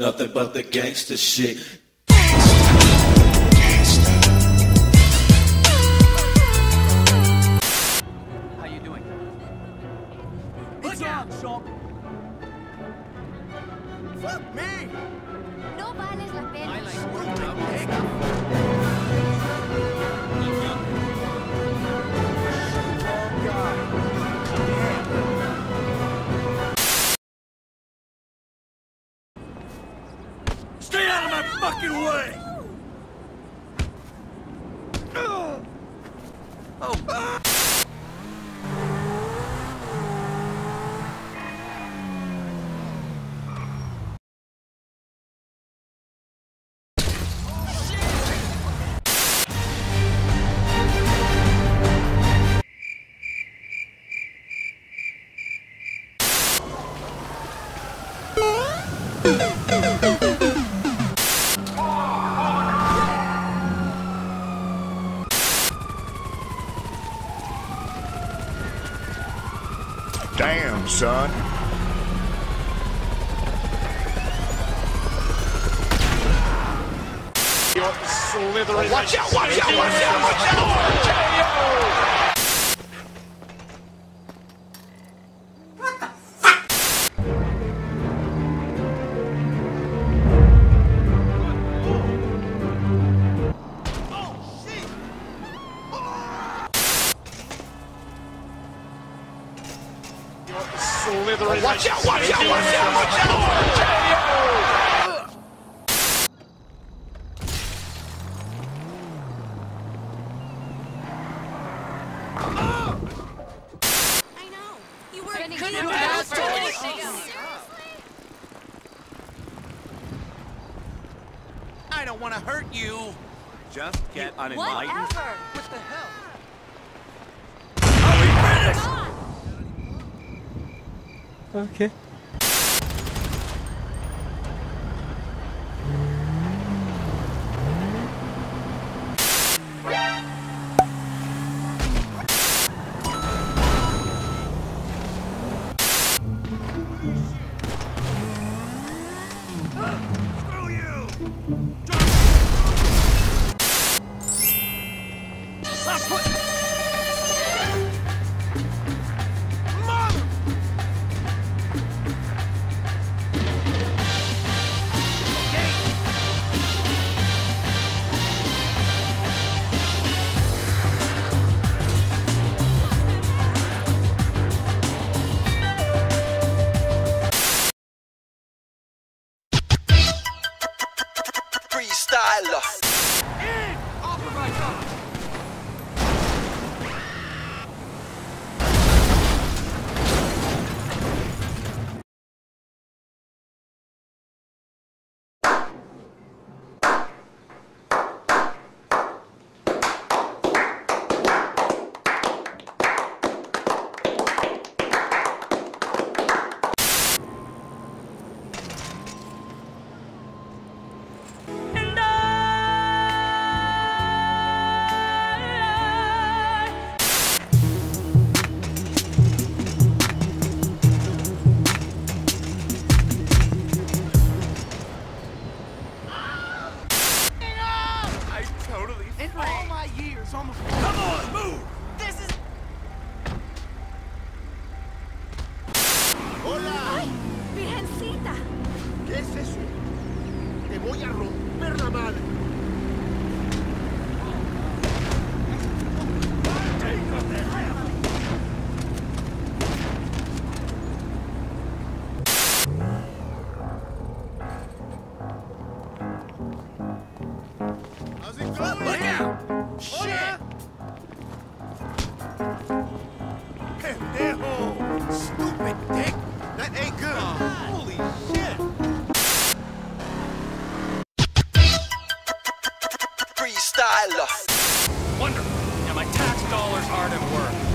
Nothing but the gangster shit. Damn, son. Watch out, watch out, watch out, watch out! Watch out, watch out, watch out, watch out! I know. You were Couldn't couldn't do do that that for for anything. I don't want to hurt you. Just get unenlightened. Whatever. What the hell? Okay. Screw you! It? Look out! Shit! Pendejo! Stupid dick! That ain't good. Holy shit! Freestyler. Wonderful. Yeah, my tax dollars hard at work.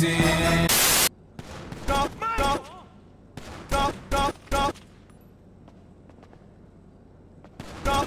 Hating. Go, go, go, go, go. Go.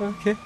Turn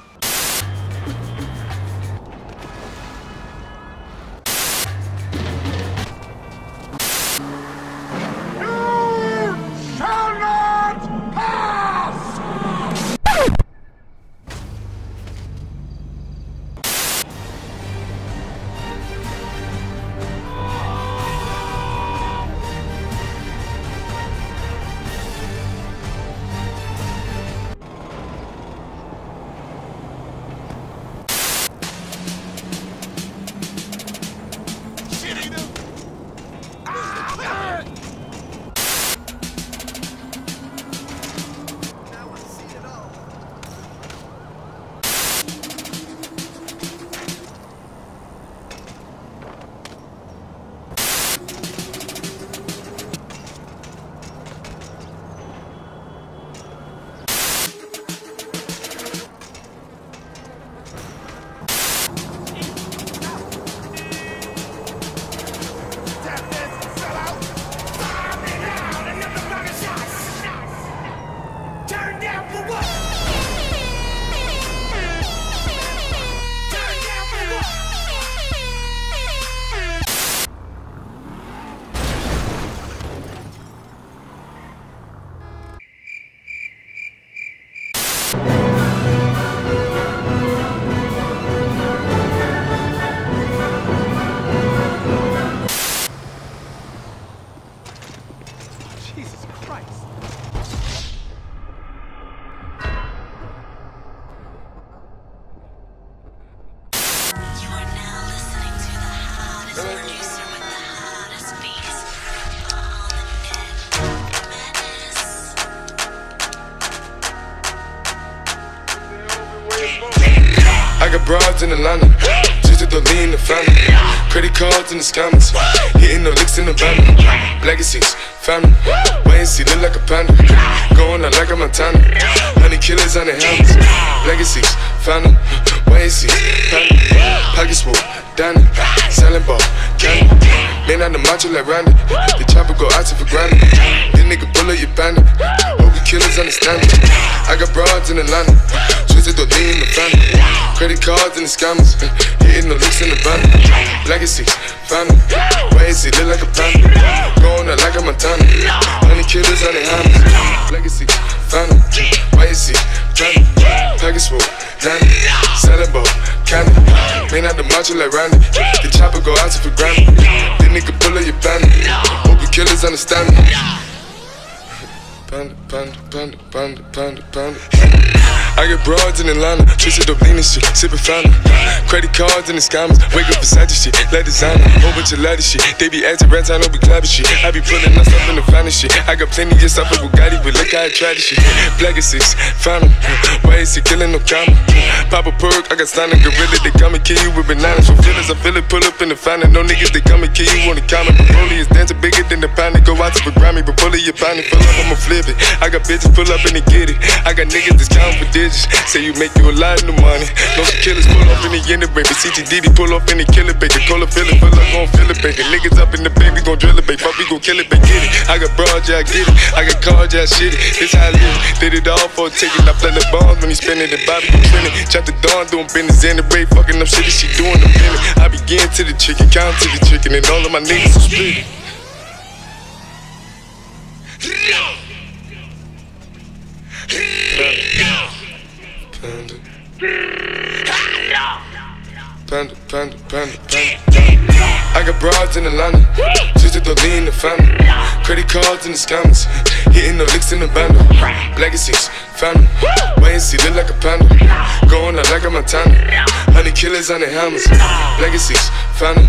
net. Madness. I got broads in Atlanta, just to lean the family. Credit cards in the scammers, hitting the licks in the van. Legacies, family, wait and see, look like a panda. Going out like a Montana, honey killers on the helmets. Legacies, family, wait and see, family. Pockets full, Danny, selling ball, candy. Man on the macho like Randy, the chopper go out to for granted. This nigga bullet, you bandit. Killers understand me. I got broads in Atlanta, twisted the in the family. Credit cards and the scammers, hitting the licks in the van. Legacy, family, why is he look like a panda? Going out like a Montana, honey killers on the hammers. Legacy, family, why is he family? Package full, Danny, selling ball, candy. Man out the macho like Randy, the chopper go out for granted. This nigga bullet, you bandit. Hope you killers understand me. Panda, panda, panda, panda, panda, panda. I get broads in Atlanta, twisted up lean and shit, sippin' fountain. Credit cards and the scammers, wake up beside your shit, let designer, whole bunch of ladder shit. They be acting rats, I know we clapping shit. I be pulling up in the finest shit. I got plenty of stuff with Bugatti, but look how I tried this shit. Black is six, fountain, why is he killing no comma? Pop a perk, I got stunning gorilla, they come and kill you with bananas. For feelings, I feel it, pull up in the fountain. No niggas, they come and kill you on the comment. Broly is dancing bigger than the pound. Go out to the Grammy, but pull it, your pound, fill up, I'ma flip it. I got bitches pull up and they get it. I got niggas that's counting for digits. Say you make you a lot of money. No killers pull off in the end of baby. CTDD pull off in the killer baby. Call a feeling, feel like gon' feel it, baby. Niggas up in the baby gon' drill it, baby. Fuck, we gon' kill it, baby. Get it. I got broad, yeah, I get it. I got cars, yeah, I shit it. This how I live. Did it all for a ticket. I play the bombs when he spinning the Bobby be trending. Chop the dawn, doing business in the break. Fucking up shit, she doing the minute. I begin to the chicken, count to the chicken, and all of my niggas are split. Panda. Panda, panda, panda, panda. I got broads in Atlanta, just to lean the family. Credit cards in the scammers, hitting the licks in the bando. Legacies, family, wait and see, look like a panda. Going out like a Montana, honey killers on the hammers. Legacies, family,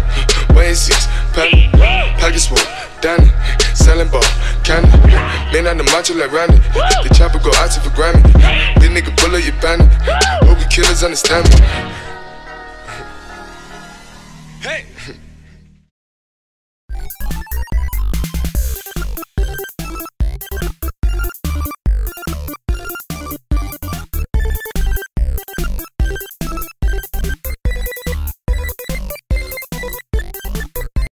wait and see, panda. Pockets full, Danny, selling ball, candy. Man on the macho like Randy, the chopper go out to for Grammy. This nigga pull up your bandit, hope you killers understand me.